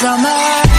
summer